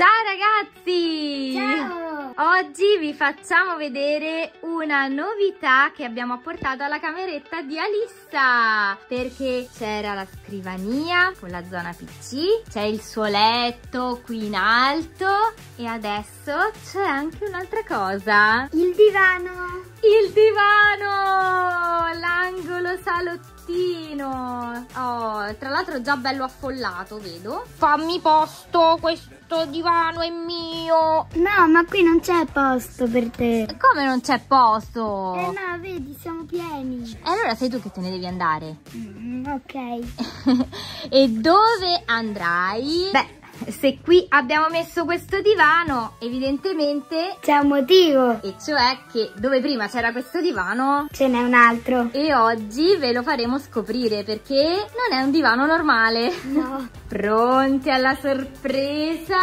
Ciao ragazzi! Ciao! Oggi vi facciamo vedere una novità che abbiamo apportato alla cameretta di Alissa perché c'era la scrivania con la zona PC, c'è il suo letto qui in alto e adesso c'è anche un'altra cosa. Il divano! Il divano! Salottino! Oh, tra l'altro già bello affollato, vedo. Fammi posto, questo divano è mio! No, ma qui non c'è posto per te. Come non c'è posto? Eh no, vedi, siamo pieni. E allora sei tu che te ne devi andare. Mm, ok. e dove andrai? Beh, se qui abbiamo messo questo divano, evidentemente C'è un motivo. e cioè che dove prima c'era questo divano Ce n'è un altro. e oggi ve lo faremo scoprire perché non è un divano normale. No. Pronti alla sorpresa?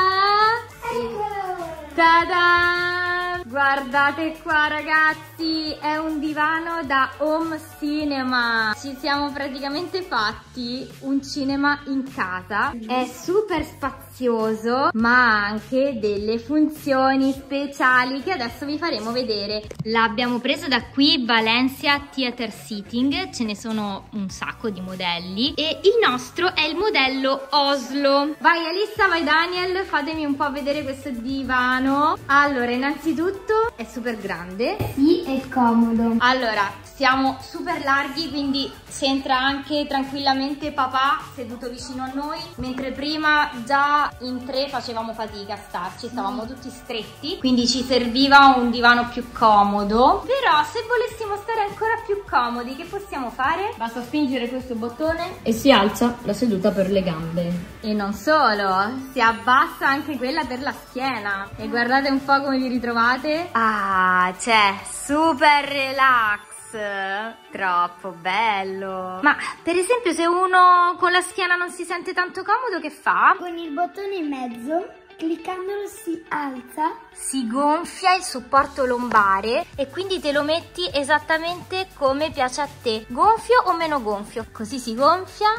Eccolo! Ta-da! Guardate qua ragazzi, è un divano da home cinema. Ci siamo praticamente fatti un cinema in casa. È super spazioso, ma ha anche delle funzioni speciali che adesso vi faremo vedere. L'abbiamo preso da qui Valencia Theater Seating, ce ne sono un sacco di modelli e il nostro è il modello Oslo. Vai Alissa, vai Daniel, fatemi un po' vedere questo divano. Allora, innanzitutto è super grande. Sì, è comodo. Allora, siamo super larghi, quindi si entra anche tranquillamente papà seduto vicino a noi, mentre prima già in tre facevamo fatica a starci, stavamo tutti stretti, quindi ci serviva un divano più comodo. Però se volessimo stare ancora più comodi, che possiamo fare? Basta spingere questo bottone e si alza la seduta per le gambe. E non solo, si abbassa anche quella per la schiena. E guardate un po' come vi ritrovate. Ah, c'è super relax. Troppo bello. Ma per esempio se uno con la schiena non si sente tanto comodo, che fa? Con il bottone in mezzo, cliccandolo si alza. Si gonfia il supporto lombare e quindi te lo metti esattamente come piace a te. Gonfio o meno gonfio? Così si gonfia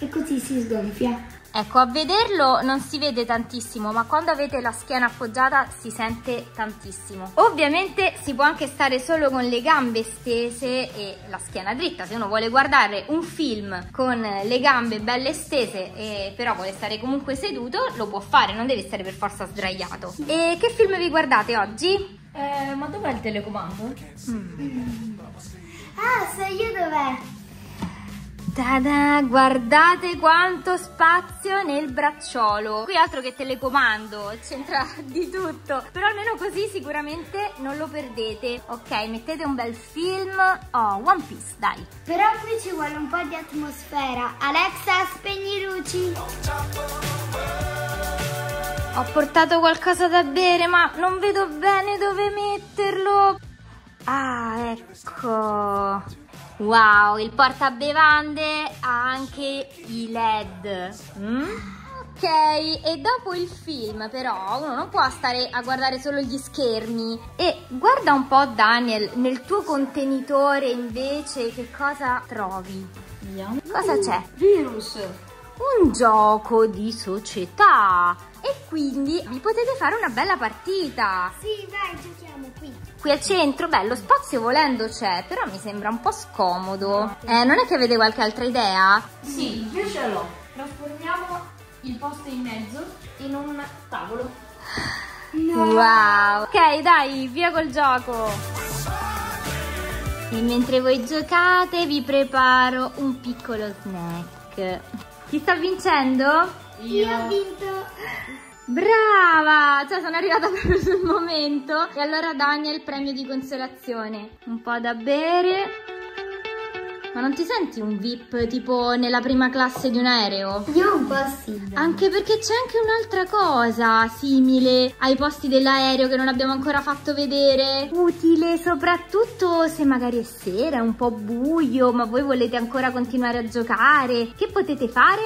E così si sgonfia. Ecco, a vederlo non si vede tantissimo, ma quando avete la schiena appoggiata si sente tantissimo. Ovviamente si può anche stare solo con le gambe stese e la schiena dritta. Se uno vuole guardare un film con le gambe belle stese e però vuole stare comunque seduto, lo può fare, non deve stare per forza sdraiato. E che film vi guardate oggi? Eh, ma dov'è il telecomando? Ah, so io dov'è? Tada, guardate quanto spazio nel bracciolo. Qui altro che telecomando, c'entra di tutto. Però almeno così sicuramente non lo perdete. Ok, mettete un bel film. Oh, One Piece, dai. Però qui ci vuole un po' di atmosfera. Alexa, spegni i luci. Ho portato qualcosa da bere, ma non vedo bene dove metterlo. Ah, ecco. Wow, il portabevande ha anche i LED. Mm? Ok, e dopo il film però uno non può stare a guardare solo gli schermi. E guarda un po' Daniel, nel tuo contenitore invece che cosa trovi? Vediamo. Cosa c'è? Virus. un gioco di società e quindi vi potete fare una bella partita. Sì, vai, giochiamo qui. Qui al centro, beh, lo spazio volendo c'è, però mi sembra un po' scomodo. Eh, non è che avete qualche altra idea? Sì, io ce l'ho. Trasformiamo il posto in mezzo in un tavolo. Wow! Ok, dai, via col gioco! E mentre voi giocate vi preparo un piccolo snack. Chi sta vincendo? Io ho vinto. Brava! Cioè sono arrivata proprio sul momento. E allora Daniel, premio di consolazione. Un po' da bere. Ma non ti senti un VIP tipo nella prima classe di un aereo? Io un po' sì. Anche perché c'è anche un'altra cosa simile ai posti dell'aereo che non abbiamo ancora fatto vedere. Utile soprattutto se magari è sera, è un po' buio, ma voi volete ancora continuare a giocare. Che potete fare?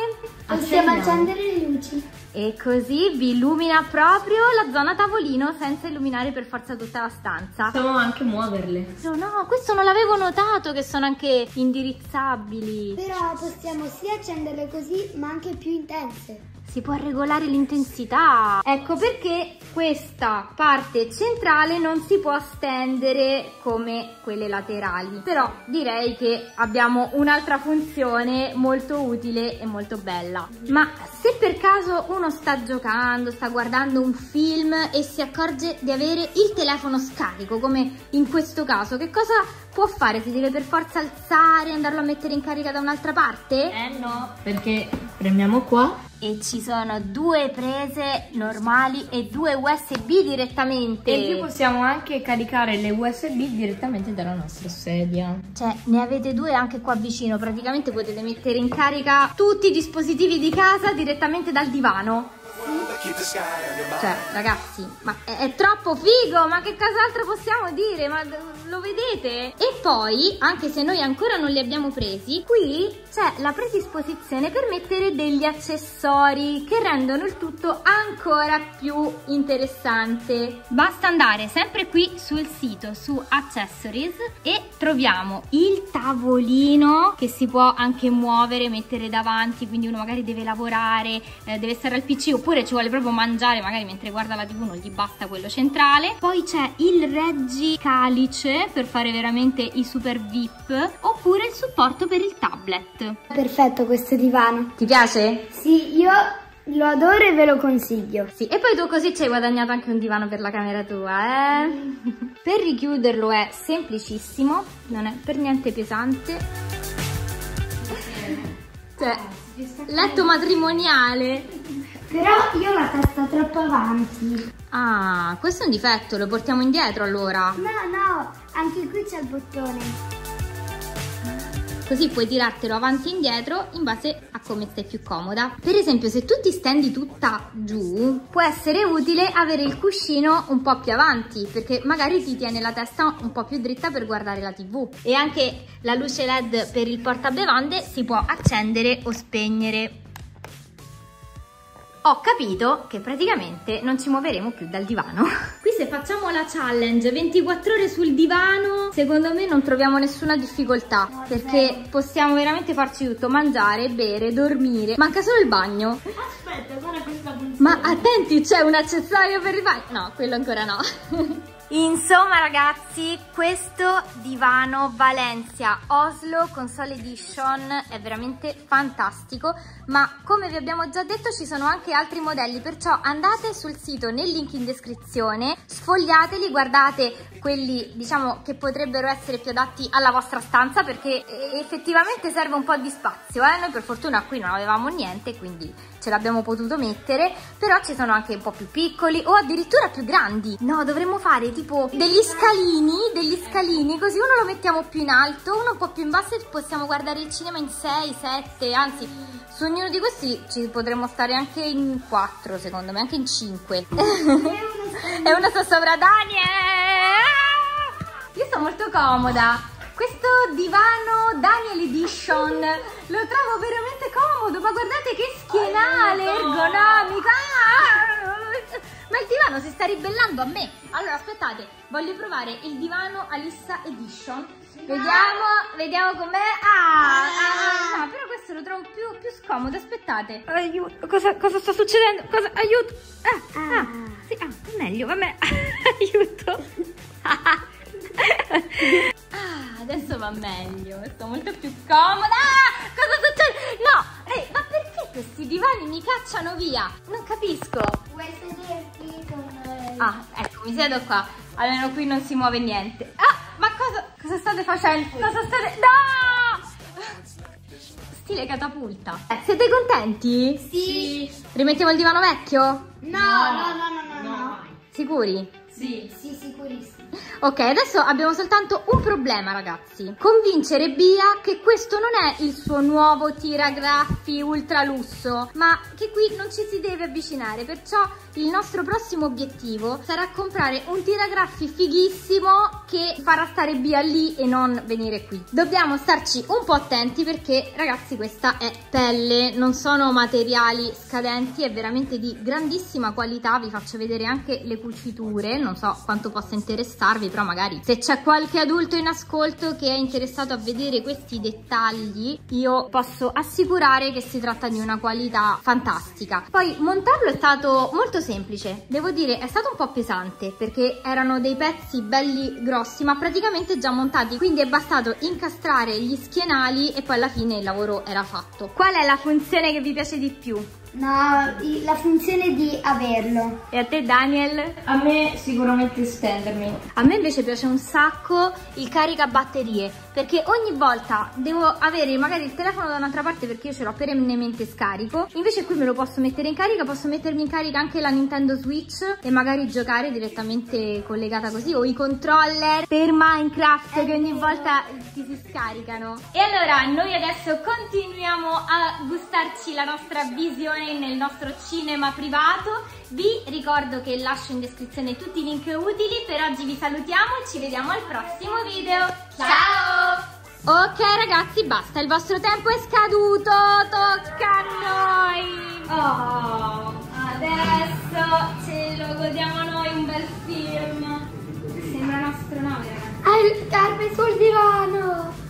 Possiamo Accendiamo. accendere le luci. E così vi illumina proprio la zona tavolino senza illuminare per forza tutta la stanza. Possiamo anche muoverle. No, no, questo non l'avevo notato che sono anche indirizzabili. Però possiamo sia accenderle così, ma anche più intense. Si può regolare l'intensità. Ecco perché questa parte centrale non si può stendere come quelle laterali. Però direi che abbiamo un'altra funzione molto utile e molto bella. Ma se per caso uno sta giocando, sta guardando un film e si accorge di avere il telefono scarico, come in questo caso, che cosa può fare? Si deve per forza alzare e andarlo a mettere in carica da un'altra parte? Eh no, perché premiamo qua e ci sono due prese normali e due USB direttamente. E in più possiamo anche caricare le USB direttamente dalla nostra sedia. Cioè, ne avete due anche qua vicino, praticamente potete mettere in carica tutti i dispositivi di casa direttamente dal divano. Cioè, ragazzi, ma è, è, troppo figo, ma che cos'altro possiamo dire? Ma lo vedete? E poi, anche se noi ancora non li abbiamo presi, qui c'è la predisposizione per mettere degli accessori che rendono il tutto ancora più interessante. Basta andare sempre qui sul sito, su Accessories, e troviamo il tavolino che si può anche muovere, mettere davanti, quindi uno magari deve lavorare, eh, deve stare al PC oppure oppure ci vuole proprio mangiare, magari mentre guarda la tv non gli basta quello centrale. Poi c'è il reggi calice per fare veramente i super VIP, oppure il supporto per il tablet. Perfetto questo divano. Ti piace? Sì, io lo adoro e ve lo consiglio. Sì, e poi tu così ci hai guadagnato anche un divano per la camera tua, eh? per richiuderlo è semplicissimo, non è per niente pesante. Cioè, letto matrimoniale. Però io ho la testa troppo avanti. Ah, questo è un difetto, lo portiamo indietro allora. No, no, anche qui c'è il bottone. Così puoi tirartelo avanti e indietro in base a come stai più comoda. Per esempio, se tu ti stendi tutta giù, può essere utile avere il cuscino un po' più avanti, perché magari ti tiene la testa un po' più dritta per guardare la tv. E anche la luce LED per il portabevande si può accendere o spegnere ho capito che praticamente non ci muoveremo più dal divano. Qui se facciamo la challenge 24 ore sul divano, secondo me non troviamo nessuna difficoltà, perché possiamo veramente farci tutto, mangiare, bere, dormire, manca solo il bagno. Aspetta, guarda questa funzione. Ma attenti, c'è un accessorio per il bagno? No, quello ancora no. Insomma ragazzi, questo divano Valencia Oslo Console Edition è veramente fantastico, ma come vi abbiamo già detto ci sono anche altri modelli, perciò andate sul sito nel link in descrizione, sfogliateli, guardate quelli diciamo che potrebbero essere più adatti alla vostra stanza perché effettivamente serve un po' di spazio, eh? noi per fortuna qui non avevamo niente quindi ce l'abbiamo potuto mettere, però ci sono anche un po' più piccoli o addirittura più grandi. No, dovremmo fare tipo degli scalini, degli scalini, così uno lo mettiamo più in alto, uno un po' più in basso e possiamo guardare il cinema in 6, 7, anzi su ognuno di questi ci potremmo stare anche in 4 secondo me, anche in 5. e uno sta sopra Daniel! Io sto molto comoda. Questo divano Daniel Edition lo trovo veramente comodo, ma guardate che schienale ergonomico. Ah! Ma il divano si sta ribellando a me. Allora, aspettate, voglio provare il divano Alissa Edition. Vediamo, vediamo com'è. Ah, ah, no, però questo lo trovo più, più scomodo. Aspettate. Aiuto, cosa, cosa sta succedendo? Cosa, aiuto. Ah, ah, sì, ah, è meglio, vabbè. aiuto. ah, adesso va meglio. Sto molto più comoda. Ah, cosa succede? No, questi divani mi cacciano via? Non capisco. Vuoi sederti con... Ah, ecco, mi siedo qua. Almeno qui non si muove niente. Ah, ma cosa, cosa state facendo? Cosa state... No! Stile catapulta. Eh, siete contenti? Sì. Rimettiamo il divano vecchio? No, no, no, no, no. no. Sicuri? Sì. Sì, sicurissimo. Ok, adesso abbiamo soltanto un problema ragazzi. Convincere Bia che questo non è il suo nuovo tiragraffi ultra lusso, ma che qui non ci si deve avvicinare. Perciò il nostro prossimo obiettivo sarà comprare un tiragraffi fighissimo che farà stare Bia lì e non venire qui. Dobbiamo starci un po' attenti perché ragazzi questa è pelle, non sono materiali scadenti, è veramente di grandissima qualità. Vi faccio vedere anche le cuciture non so quanto possa interessarvi, però magari se c'è qualche adulto in ascolto che è interessato a vedere questi dettagli, io posso assicurare che si tratta di una qualità fantastica. Poi montarlo è stato molto semplice, devo dire è stato un po' pesante perché erano dei pezzi belli grossi ma praticamente già montati, quindi è bastato incastrare gli schienali e poi alla fine il lavoro era fatto. Qual è la funzione che vi piace di più? No, la funzione di averlo. E a te Daniel? A me sicuramente stendermi. A me invece piace un sacco il caricabatterie perché ogni volta devo avere magari il telefono da un'altra parte perché io ce l'ho perennemente scarico. Invece qui me lo posso mettere in carica posso mettermi in carica anche la Nintendo Switch e magari giocare direttamente collegata così o i controller per Minecraft che ogni volta ti si scaricano. E allora noi adesso continuiamo a gustarci la nostra visione nel nostro cinema privato vi ricordo che lascio in descrizione tutti i link utili per oggi vi salutiamo e ci vediamo al prossimo video. Ciao! Ok ragazzi basta il vostro tempo è scaduto tocca a noi! Oh, adesso ce lo godiamo noi un bel film. Sembra un'astronave ragazzi Hai le scarpe sul divano.